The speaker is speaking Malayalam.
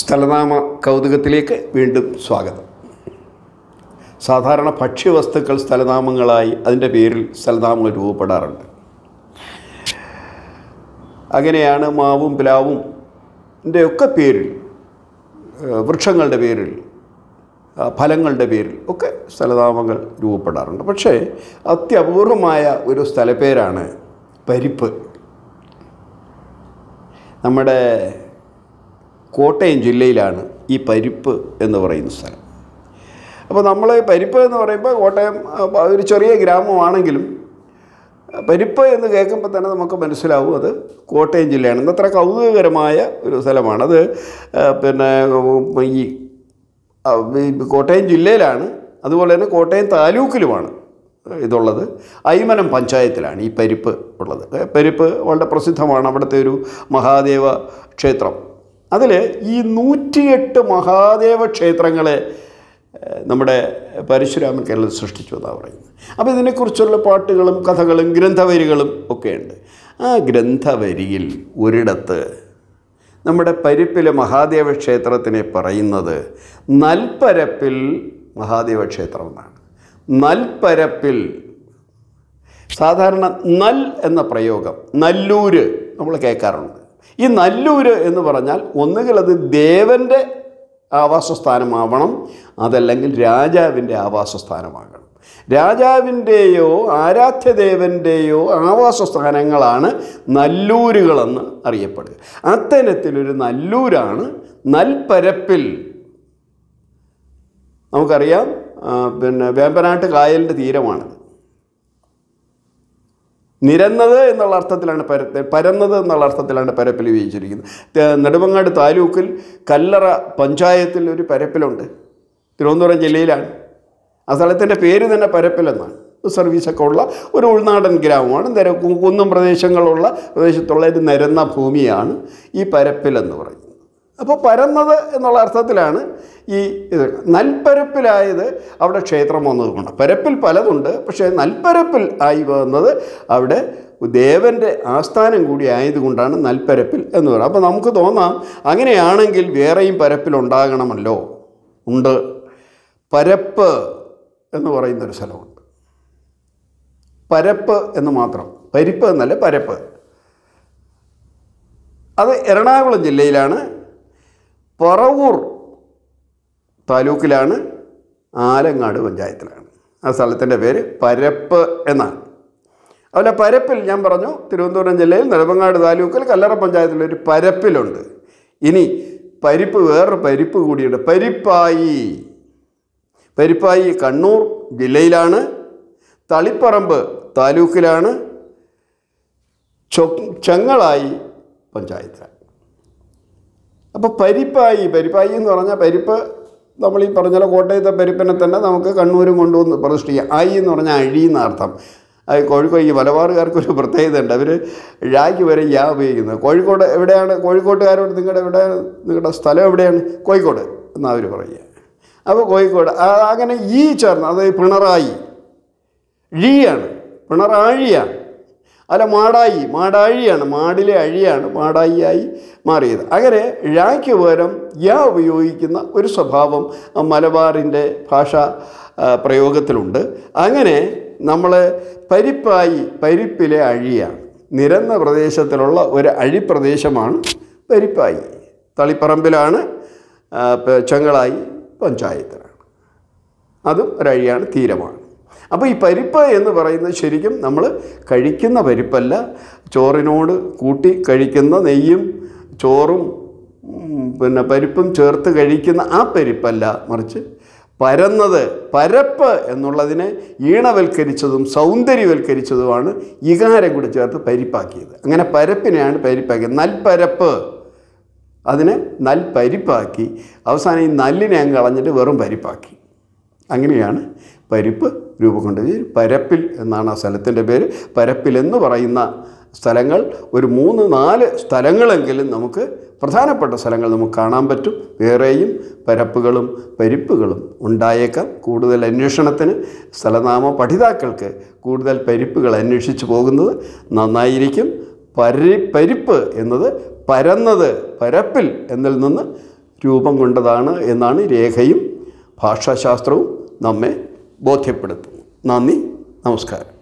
സ്ഥലനാമ കൗതുകത്തിലേക്ക് വീണ്ടും സ്വാഗതം. സാധാരണ ഭക്ഷ്യവസ്തുക്കൾ സ്ഥലനാമങ്ങളായി അതിന്റെ പേരിൽ സ്ഥലനാമങ്ങൾ രൂപപ്പെടാറുണ്ട്. അങ്ങനെയാണ് മാവും പ്ലാവും ഒക്കെ പേരിൽ വൃക്ഷങ്ങളുടെ പേരിൽ ഫലങ്ങളുടെ പേരിൽ ഒക്കെ സ്ഥലനാമങ്ങൾ രൂപപ്പെടാറുണ്ട്. പക്ഷേ അത്യപൂർവമായ ഒരു സ്ഥലപ്പേരാണ് പരിപ്പ്. നമ്മുടെ കോട്ടയം ജില്ലയിലാണ് ഈ പരിപ്പ് എന്ന് പറയുന്ന സ്ഥലം. അപ്പോൾ നമ്മൾ പരിപ്പ് എന്ന് പറയുമ്പോൾ കോട്ടയം ഒരു ചെറിയ ഗ്രാമമാണെങ്കിലും പരിപ്പ് എന്ന് കേൾക്കുമ്പോൾ തന്നെ നമുക്ക് മനസ്സിലാവും അത് കോട്ടയം ജില്ലയാണ്. ഇന്നത്ര കൗതുകകരമായ ഒരു സ്ഥലമാണ്. അത് പിന്നെ ഈ കോട്ടയം ജില്ലയിലാണ്. അതുപോലെ തന്നെ കോട്ടയം താലൂക്കിലുമാണ് ഇതുള്ളത്. അയ്മനം പഞ്ചായത്തിലാണ് ഈ പരിപ്പ് ഉള്ളത്. പരിപ്പ് വളരെ പ്രസിദ്ധമാണ്. അവിടുത്തെ ഒരു മഹാദേവ ക്ഷേത്രം. അതിൽ ഈ നൂറ്റിയെട്ട് മഹാദേവ ക്ഷേത്രങ്ങളെ നമ്മുടെ പരശുരാമൻ കേരളത്തിൽ സൃഷ്ടിച്ചു എന്നാണ് പറയുന്നത്. അപ്പോൾ ഇതിനെക്കുറിച്ചുള്ള പാട്ടുകളും കഥകളും ഗ്രന്ഥവരികളും ഒക്കെയുണ്ട്. ആ ഗ്രന്ഥവരിയിൽ ഒരിടത്ത് നമ്മുടെ പരിപ്പിലെ മഹാദേവ ക്ഷേത്രത്തിനെ പറയുന്നത് നൽപ്പരപ്പിൽ മഹാദേവ ക്ഷേത്രം എന്നാണ്. നൽപ്പരപ്പിൽ സാധാരണ നൽ എന്ന പ്രയോഗം നല്ലൂര് നമ്മൾ കേൾക്കാറുണ്ട്. ഈ നല്ലൂര് എന്ന് പറഞ്ഞാൽ ഒന്നുകിൽ അത് ദേവന്റെ ആവാസസ്ഥാനമാവണം അതല്ലെങ്കിൽ രാജാവിന്റെ ആവാസസ്ഥാനമാകണം. രാജാവിന്റെയോ ആരാധ്യദേവന്റെയോ ആവാസസ്ഥാനങ്ങളാണ് നല്ലൂരുകളെന്ന് അറിയപ്പെടുക. അത്തരത്തിലൊരു നല്ലൂരാണ് നൽപ്പരപ്പിൽ നമുക്കറിയാം പിന്നെ വേമ്പനാട്ട് കായലിന്റെ തീരമാണിത്. നിരന്നത് എന്നുള്ള അർത്ഥത്തിലാണ് പര പരന്നത് എന്നുള്ള അർത്ഥത്തിലാണ് പരപ്പിൽ ഉപയോഗിച്ചിരിക്കുന്നത് നെടുമങ്ങാട് താലൂക്കിൽ കല്ലറ പഞ്ചായത്തിൽ ഒരു പരപ്പിലുണ്ട്. തിരുവനന്തപുരം ജില്ലയിലാണ്. ആ സ്ഥലത്തിന്റെ പേര് തന്നെ പരപ്പിലെന്നാണ് സർവീസൊക്കെ ഉള്ള ഒരു ഉൾനാടൻ ഗ്രാമമാണ്. നിര കുന്നും പ്രദേശങ്ങളുള്ള പ്രദേശത്തുള്ള ഒരു നിരന്ന ഭൂമിയാണ് ഈ പരപ്പിലെന്ന് പറയുന്നത്. അപ്പോൾ പരന്നത് എന്നുള്ള അർത്ഥത്തിലാണ് ഈ ഇത്. നൽപ്പരപ്പിലായത് അവിടെ ക്ഷേത്രം വന്നതുകൊണ്ട്. പരപ്പിൽ പലതുണ്ട് പക്ഷേ നൽപ്പരപ്പിൽ ആയി വന്നത് അവിടെ ദേവന്റെ ആസ്ഥാനം കൂടി ആയതുകൊണ്ടാണ് നൽപ്പരപ്പിൽ എന്ന് പറയുന്നത്. അപ്പോൾ നമുക്ക് തോന്നാം അങ്ങനെയാണെങ്കിൽ വേറെയും പരപ്പിലുണ്ടാകണമല്ലോ ഉണ്ട്. പരപ്പ് എന്ന് പറയുന്നൊരു സ്ഥലമുണ്ട്. പരപ്പ് എന്ന് മാത്രം. പരിപ്പ് എന്നല്ല പരപ്പ്. അത് എറണാകുളം ജില്ലയിലാണ് പറവൂർ താലൂക്കിലാണ് ആലങ്ങാട് പഞ്ചായത്തിലാണ്. ആ സ്ഥലത്തിന്റെ പേര് പരപ്പ് എന്നാണ്. അതുപോലെ പരപ്പിൽ ഞാൻ പറഞ്ഞു തിരുവനന്തപുരം ജില്ലയിൽ നെടുമങ്ങാട് താലൂക്കിൽ കല്ലറ പഞ്ചായത്തിലൊരു പരപ്പിലുണ്ട്. ഇനി പരിപ്പ് വേറൊരു പരിപ്പ് കൂടിയുണ്ട്. പരിപ്പായി. പരിപ്പായി കണ്ണൂർ ജില്ലയിലാണ്. തളിപ്പറമ്പ് താലൂക്കിലാണ്. ചൊ ചെങ്ങളായി പഞ്ചായത്തിലാണ്. അപ്പോൾ പരിപ്പായി പരിപ്പായി എന്ന് പറഞ്ഞാൽ പരിപ്പ് നമ്മൾ ഈ പറഞ്ഞ കോട്ടയത്തെ പരിപ്പിനെ തന്നെ നമുക്ക് കണ്ണൂരും കൊണ്ടുവന്ന് പ്രതിഷ്ഠിക്കാം. ആയി എന്ന് പറഞ്ഞാൽ അഴി എന്നർത്ഥം അത് കോഴിക്കോട് ഈ മലബാറുകാർക്ക് ഒരു പ്രത്യേകത ഉണ്ട് അവർ ഴാക്ക് വരെ യാ ഉപയോഗിക്കുന്നത്. കോഴിക്കോട് എവിടെയാണ്? കോഴിക്കോട്ടുകാരോട് നിങ്ങളുടെ എവിടെ? നിങ്ങളുടെ സ്ഥലം എവിടെയാണ്? കോഴിക്കോട് എന്നാണ് അവർ പറയുക. അപ്പോൾ കോഴിക്കോട് അങ്ങനെ ഈ ചേർന്ന് അതായത് പിണറായി ഴിയാണ് പിണറാഴിയാണ്. അല്ല മാടായി. മാടാഴിയാണ്. മാടിലെ അഴിയാണ് മാടായിയായി മാറിയത്. അങ്ങനെ ഴായ്ക്ക് പകരം യാ ഉപയോഗിക്കുന്ന ഒരു സ്വഭാവം മലബാറിന്റെ ഭാഷ പ്രയോഗത്തിലുണ്ട്. അങ്ങനെ നമ്മൾ പരിപ്പായി പരിപ്പിലെ അഴിയാണ്. നിരന്ന പ്രദേശത്തിലുള്ള ഒരു അഴിപ്രദേശമാണ് പരിപ്പായി. തളിപ്പറമ്പിലാണ് ചെങ്ങളായി പഞ്ചായത്തിലാണ്. അതും ഒരഴിയാണ് തീരമാണ്. അപ്പോൾ ഈ പരിപ്പ് എന്ന് പറയുന്നത് ശരിക്കും നമ്മൾ കഴിക്കുന്ന പരിപ്പല്ല. ചോറിനോട് കൂട്ടി കഴിക്കുന്ന നെയ്യും ചോറും പിന്നെ പരിപ്പും ചേർത്ത് കഴിക്കുന്ന ആ പരിപ്പല്ല മറിച്ച് പരന്നത് പരപ്പ് എന്നുള്ളതിനെ ഈണവൽക്കരിച്ചതും സൗന്ദര്യവൽക്കരിച്ചതുമാണ് ഇകാരം കൂടി ചേർത്ത് പരിപ്പാക്കിയത്. അങ്ങനെ പരപ്പിനെയാണ് പരിപ്പാക്കിയത്. നൽപരപ്പ്. അതിനെ നൽപരിപ്പാക്കി. അവസാനം ഈ നല്ലിനെ അങ്ങ് കളഞ്ഞിട്ട് വെറും പരിപ്പാക്കി. അങ്ങനെയാണ് പരിപ്പ് രൂപം കൊണ്ടത് പരപ്പിൽ എന്നാണ് ആ സ്ഥലത്തിന്റെ പേര്. പരപ്പിൽ എന്ന് പറയുന്ന സ്ഥലങ്ങൾ ഒരു മൂന്ന് നാല് സ്ഥലങ്ങളെങ്കിലും നമുക്ക് പ്രധാനപ്പെട്ട സ്ഥലങ്ങൾ നമുക്ക് കാണാൻ പറ്റും. വേറെയും പരപ്പുകളും പരിപ്പുകളും ഉണ്ടായേക്കാം. കൂടുതൽ അന്വേഷണത്തിന് സ്ഥലനാമ പഠിതാക്കൾക്ക് കൂടുതൽ പരിപ്പുകൾ അന്വേഷിച്ച് പോകുന്നത് നന്നായിരിക്കും. പരി പരിപ്പ് എന്നത് പരന്നത് പരപ്പിൽ എന്നിൽ നിന്ന് രൂപം കൊണ്ടതാണ് എന്നാണ് രേഖയും ഭാഷാശാസ്ത്രവും നമ്മെ ബോധ്യപ്പെടുത്തുന്നത് നന്ദി നമസ്കാരം